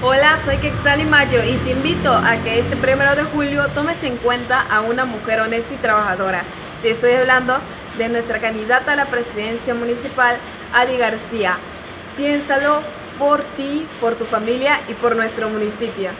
Hola, soy Quexali Mayo y te invito a que este primero de julio tomes en cuenta a una mujer honesta y trabajadora. Te estoy hablando de nuestra candidata a la presidencia municipal, Adi García. Piénsalo por ti, por tu familia y por nuestro municipio.